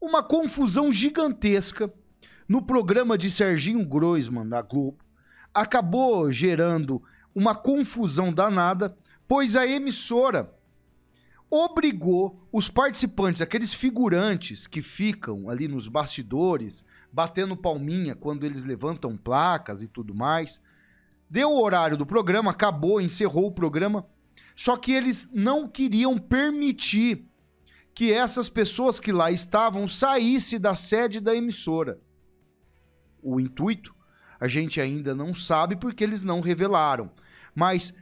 uma confusão gigantesca no programa de Serginho Groisman da Globo. Acabou gerando uma confusão danada, pois a emissora obrigou os participantes, aqueles figurantes que ficam ali nos bastidores, batendo palminha quando eles levantam placas e tudo mais. Deu o horário do programa, acabou, encerrou o programa. Só que eles não queriam permitir que essas pessoas que lá estavam saíssem da sede da emissora. O intuito a gente ainda não sabe porque eles não revelaram. Mas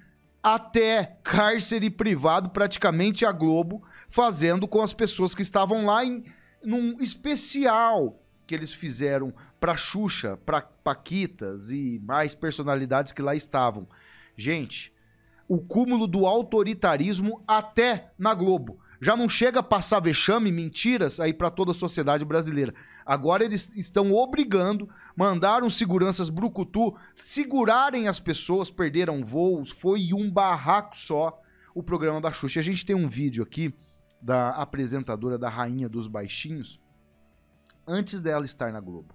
até cárcere privado, praticamente a Globo, fazendo com as pessoas que estavam lá em num especial que eles fizeram para Xuxa, para Paquitas e mais personalidades que lá estavam. Gente, o cúmulo do autoritarismo até na Globo já não chega a passar vexame, mentiras aí para toda a sociedade brasileira. Agora eles estão obrigando, mandaram seguranças brucutu segurarem as pessoas, perderam voos, foi um barraco só o programa da Xuxa. A gente tem um vídeo aqui da apresentadora da Rainha dos Baixinhos antes dela estar na Globo.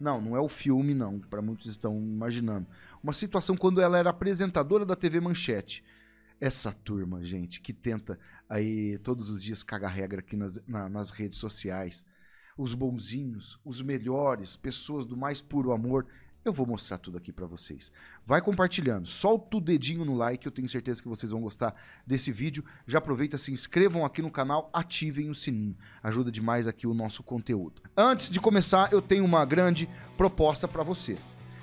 Não, não é o filme não, para muitos estão imaginando. Uma situação quando ela era apresentadora da TV Manchete. Essa turma, gente, que tenta aí todos os dias caga regra aqui nas, na, nas redes sociais. Os bonzinhos, os melhores, pessoas do mais puro amor. Eu vou mostrar tudo aqui para vocês. Vai compartilhando, solta o dedinho no like, eu tenho certeza que vocês vão gostar desse vídeo. Já aproveita, se inscrevam aqui no canal, ativem o sininho. Ajuda demais aqui o nosso conteúdo. Antes de começar, eu tenho uma grande proposta para você.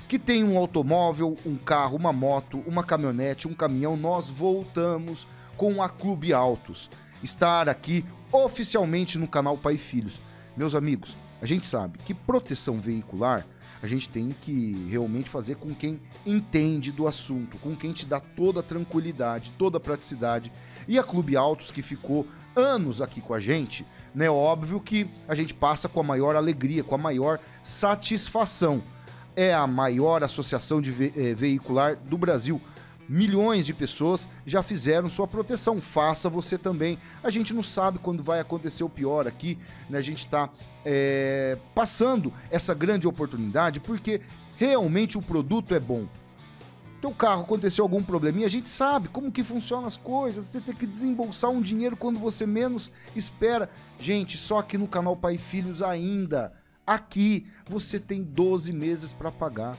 Que tem um automóvel, um carro, uma moto, uma caminhonete, um caminhão, nós voltamos com a Clube Autos. Estar aqui oficialmente no canal Pai e Filhos. Meus amigos, a gente sabe que proteção veicular a gente tem que realmente fazer com quem entende do assunto, com quem te dá toda a tranquilidade, toda a praticidade. E a Clube Autos, que ficou anos aqui com a gente, né? Óbvio que a gente passa com a maior alegria, com a maior satisfação. É a maior associação de ve eh, veicular do Brasil milhões de pessoas já fizeram sua proteção. Faça você também. A gente não sabe quando vai acontecer o pior aqui, né? A gente está é, passando essa grande oportunidade porque realmente o produto é bom. Teu carro aconteceu algum probleminha, a gente sabe como que funcionam as coisas. Você tem que desembolsar um dinheiro quando você menos espera. Gente, só aqui no canal Pai Filhos ainda. Aqui você tem 12 meses para pagar.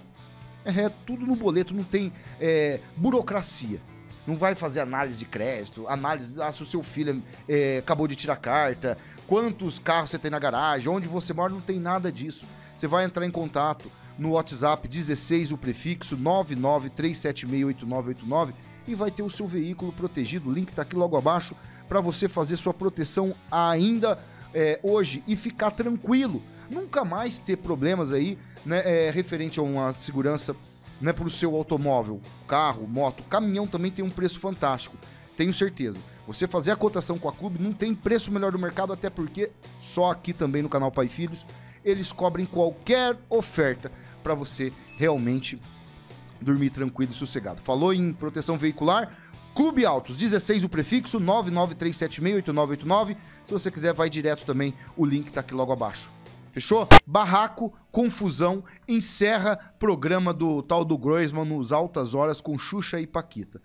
É tudo no boleto, não tem é, burocracia. Não vai fazer análise de crédito, análise ah, se o seu filho é, acabou de tirar carta, quantos carros você tem na garagem, onde você mora, não tem nada disso. Você vai entrar em contato no WhatsApp 16, o prefixo 993768989 e vai ter o seu veículo protegido. O link está aqui logo abaixo para você fazer sua proteção ainda é, hoje e ficar tranquilo. Nunca mais ter problemas aí né, é, referente a uma segurança né, para o seu automóvel, carro, moto, caminhão também tem um preço fantástico. Tenho certeza. Você fazer a cotação com a Clube não tem preço melhor do mercado, até porque só aqui também no canal Pai Filhos eles cobrem qualquer oferta para você realmente dormir tranquilo e sossegado. Falou em proteção veicular? Clube Autos, 16 o prefixo, 993768989. Se você quiser, vai direto também, o link tá aqui logo abaixo. Fechou? Barraco, confusão, encerra programa do tal do Groisman nos altas horas com Xuxa e Paquita.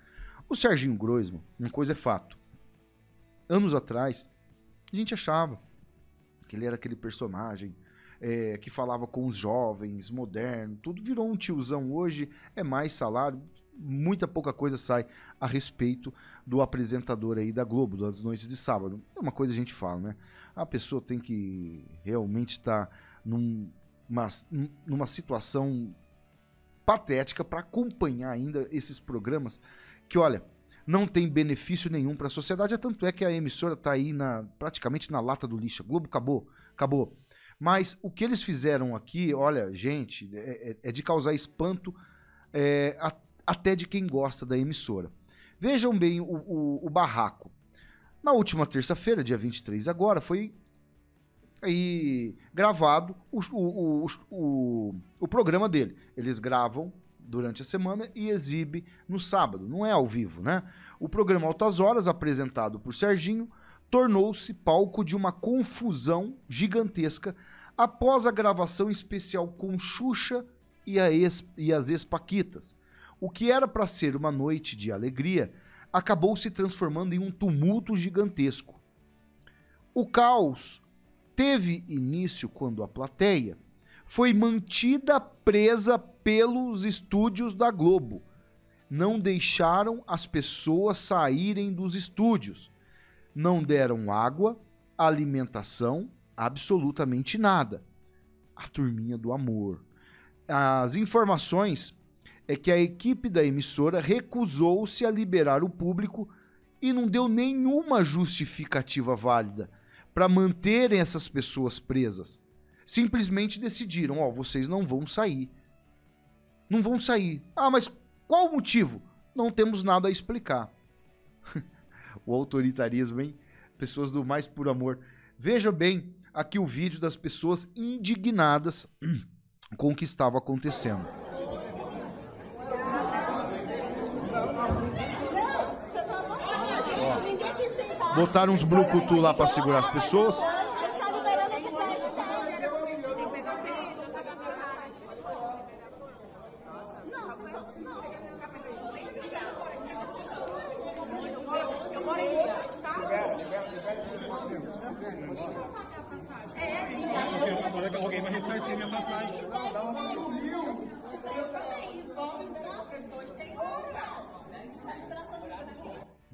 O Serginho Groisman, uma coisa é fato. Anos atrás, a gente achava que ele era aquele personagem é, que falava com os jovens, moderno, tudo virou um tiozão hoje, é mais salário, muita pouca coisa sai a respeito do apresentador aí da Globo, das noites de sábado. É uma coisa a gente fala, né? A pessoa tem que realmente estar tá numa, numa situação patética para acompanhar ainda esses programas que, olha, não tem benefício nenhum para a sociedade. É tanto é que a emissora está aí na, praticamente na lata do lixo. A Globo acabou, acabou. Mas o que eles fizeram aqui, olha, gente, é, é, é de causar espanto é, a, até de quem gosta da emissora. Vejam bem o, o, o barraco. Na última terça-feira, dia 23 agora, foi aí gravado o, o, o, o, programa dele. Eles gravam durante a semana e exibe no sábado. Não é ao vivo, né? O programa Altas Horas, apresentado por Serginho, tornou-se palco de uma confusão gigantesca após a gravação especial com Xuxa e, ex, e as ex-paquitas. O que era para ser uma noite de alegria acabou se transformando em um tumulto gigantesco. O caos teve início quando a plateia foi mantida presa pelos estúdios da Globo. Não deixaram as pessoas saírem dos estúdios. Não deram água, alimentação, absolutamente nada. A turminha do amor. As informações é que a equipe da emissora recusou-se a liberar o público e não deu nenhuma justificativa válida para manterem essas pessoas presas. Simplesmente decidiram: ó, oh, vocês não vão sair. Não vão sair. Ah, mas qual o motivo? Não temos nada a explicar. o autoritarismo, hein? Pessoas do mais puro amor. Veja bem aqui o vídeo das pessoas indignadas com o que estava acontecendo. Ó, botaram uns brucutu lá para segurar as pessoas.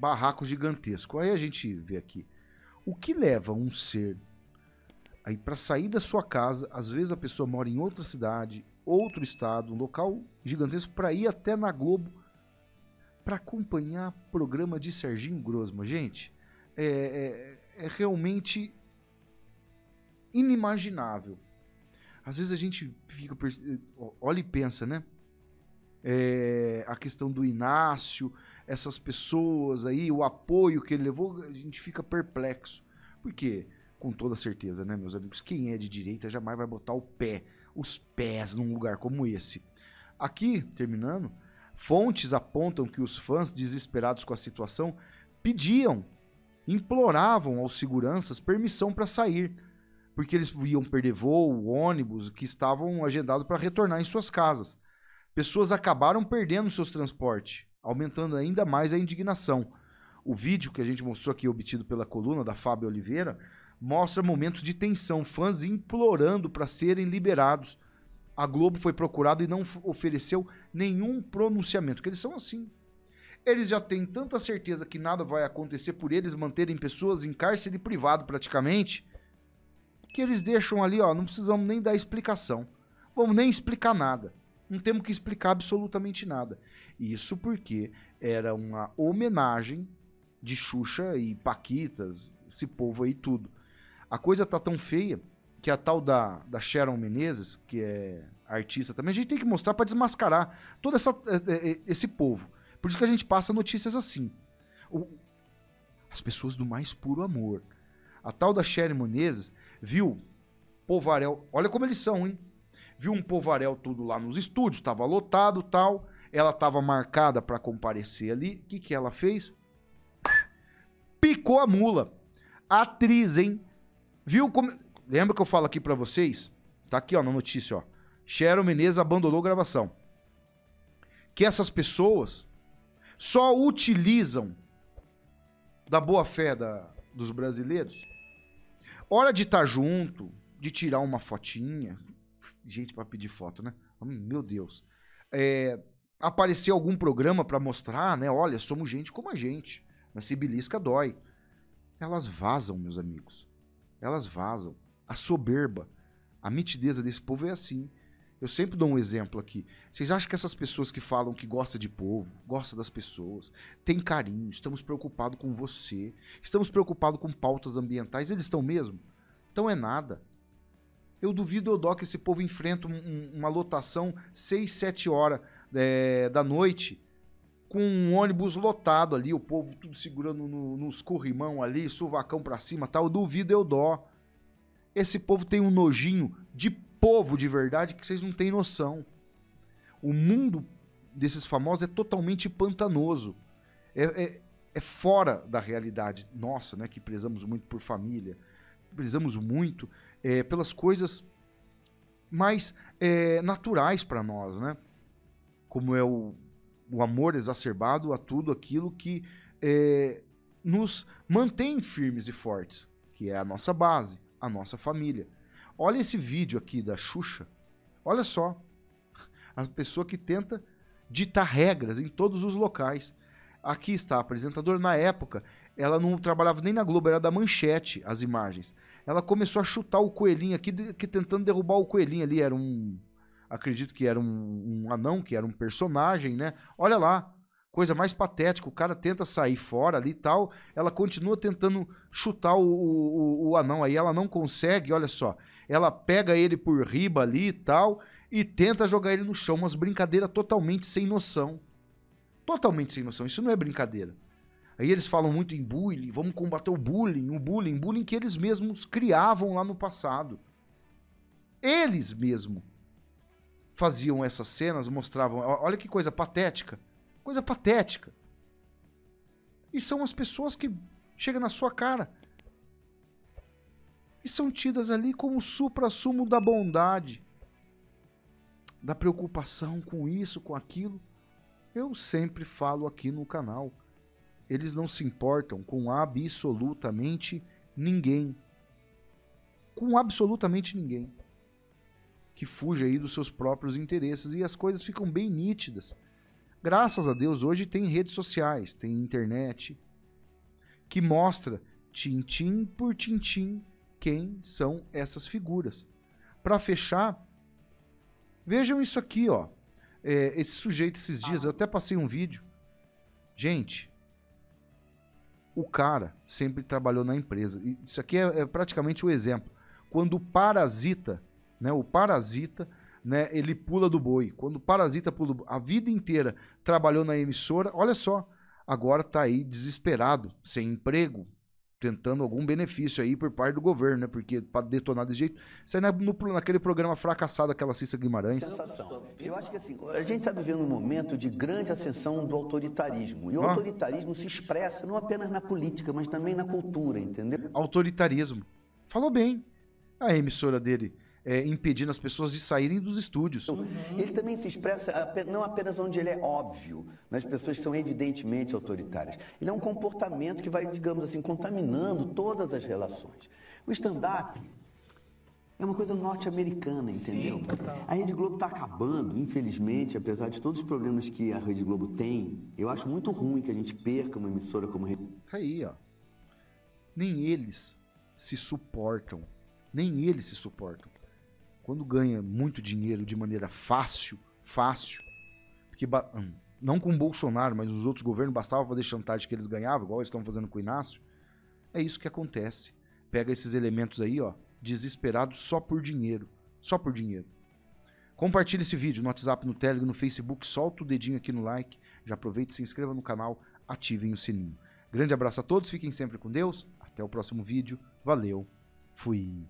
Barraco gigantesco. Aí a gente vê aqui. O que leva um ser aí para sair da sua casa? Às vezes a pessoa mora em outra cidade, outro estado, um local gigantesco para ir até na Globo para acompanhar programa de Serginho Grosma. Gente, é, é, é realmente inimaginável. Às vezes a gente fica olha e pensa, né? É, a questão do Inácio, essas pessoas aí, o apoio que ele levou, a gente fica perplexo. Porque, com toda certeza, né, meus amigos, quem é de direita jamais vai botar o pé, os pés num lugar como esse. Aqui, terminando, fontes apontam que os fãs, desesperados com a situação, pediam, imploravam aos seguranças permissão para sair porque eles iam perder voo, ônibus, que estavam agendados para retornar em suas casas. Pessoas acabaram perdendo seus transportes, aumentando ainda mais a indignação. O vídeo que a gente mostrou aqui, obtido pela coluna da Fábio Oliveira, mostra momentos de tensão, fãs implorando para serem liberados. A Globo foi procurada e não ofereceu nenhum pronunciamento, porque eles são assim. Eles já têm tanta certeza que nada vai acontecer por eles manterem pessoas em cárcere privado praticamente, que eles deixam ali, ó, não precisamos nem dar explicação. Vamos nem explicar nada. Não temos que explicar absolutamente nada. Isso porque era uma homenagem de Xuxa e Paquitas, esse povo aí tudo. A coisa tá tão feia que a tal da, da Sharon Menezes, que é artista também, a gente tem que mostrar para desmascarar todo essa, é, é, esse povo. Por isso que a gente passa notícias assim. As pessoas do mais puro amor. A tal da Sharon Menezes viu Povarel, olha como eles são, hein? Viu um Povarel tudo lá nos estúdios, estava lotado tal. Ela estava marcada para comparecer ali. O que, que ela fez? Picou a mula. Atriz, hein? Viu como. Lembra que eu falo aqui para vocês? Tá aqui, ó, na notícia, ó. Sharon Menezes abandonou gravação. Que essas pessoas só utilizam da boa fé da, dos brasileiros Hora de estar tá junto, de tirar uma fotinha. Gente para pedir foto, né? Meu Deus. É, aparecer algum programa para mostrar, né? Olha, somos gente como a gente. Na Sibilisca dói. Elas vazam, meus amigos. Elas vazam. A soberba, a mitideza desse povo é assim. Eu sempre dou um exemplo aqui. Vocês acham que essas pessoas que falam que gosta de povo, gosta das pessoas, tem carinho, estamos preocupados com você, estamos preocupados com pautas ambientais, eles estão mesmo? Então é nada. Eu duvido, dó que esse povo enfrenta um, uma lotação 6, 7 horas é, da noite, com um ônibus lotado ali, o povo tudo segurando no, nos corrimão ali, suvacão pra cima tal. Eu duvido, eu dó. Esse povo tem um nojinho de povo de verdade que vocês não têm noção. O mundo desses famosos é totalmente pantanoso. É, é, é fora da realidade nossa, né? Que prezamos muito por família, prezamos muito é, pelas coisas mais é, naturais para nós, né? Como é o, o amor exacerbado a tudo aquilo que é, nos mantém firmes e fortes, que é a nossa base, a nossa família. Olha esse vídeo aqui da Xuxa. Olha só. A pessoa que tenta ditar regras em todos os locais. Aqui está a apresentadora. Na época, ela não trabalhava nem na Globo, era da Manchete as imagens. Ela começou a chutar o coelhinho aqui, tentando derrubar o coelhinho ali. Era um. Acredito que era um, um anão, que era um personagem, né? Olha lá. Coisa mais patética, o cara tenta sair fora ali e tal, ela continua tentando chutar o, o, o, anão, aí ela não consegue, olha só. Ela pega ele por riba ali e tal, e tenta jogar ele no chão, umas brincadeiras totalmente sem noção. Totalmente sem noção, isso não é brincadeira. Aí eles falam muito em bullying, vamos combater o bullying, o bullying, bullying que eles mesmos criavam lá no passado. Eles mesmo faziam essas cenas, mostravam, olha que coisa patética Coisa patética. E são as pessoas que chegam na sua cara e são tidas ali como o supra-sumo da bondade, da preocupação com isso, com aquilo. Eu sempre falo aqui no canal. Eles não se importam com absolutamente ninguém. Com absolutamente ninguém. Que fuja aí dos seus próprios interesses e as coisas ficam bem nítidas. Graças a Deus, hoje tem redes sociais, tem internet, que mostra tintim por tintim quem são essas figuras. Para fechar, vejam isso aqui, ó. É, esse sujeito esses dias, eu até passei um vídeo. Gente, o cara sempre trabalhou na empresa. Isso aqui é, é praticamente o exemplo. Quando o parasita, né, o parasita né, ele pula do boi. Quando o parasita pula do boi, a vida inteira trabalhou na emissora, olha só, agora está aí desesperado, sem emprego, tentando algum benefício aí por parte do governo, né? Porque para detonar desse jeito, isso aí no, naquele programa fracassado aquela Cissa Guimarães. Sensação. Eu acho que assim, a gente está vivendo um momento de grande ascensão do autoritarismo. E o ah. autoritarismo se expressa não apenas na política, mas também na cultura, entendeu? Autoritarismo. Falou bem. A emissora dele é, impedindo as pessoas de saírem dos estúdios. Uhum. Ele também se expressa não apenas onde ele é óbvio, nas pessoas que são evidentemente autoritárias. Ele é um comportamento que vai, digamos assim, contaminando todas as relações. O stand-up é uma coisa norte-americana, entendeu? Sim, a Rede Globo está acabando, infelizmente, apesar de todos os problemas que a Rede Globo tem. Eu acho muito ruim que a gente perca uma emissora como a Rede Tá aí, ó. Nem eles se suportam. Nem eles se suportam quando ganha muito dinheiro de maneira fácil, fácil, porque hum, não com o Bolsonaro, mas os outros governos bastava fazer chantagem que eles ganhavam, igual eles estão fazendo com o Inácio, é isso que acontece. Pega esses elementos aí, ó, desesperados só por dinheiro, só por dinheiro. Compartilhe esse vídeo no WhatsApp, no Telegram, no Facebook, solta o dedinho aqui no like, já aproveite, se inscreva no canal, ativem o sininho. Grande abraço a todos, fiquem sempre com Deus, até o próximo vídeo, valeu, fui.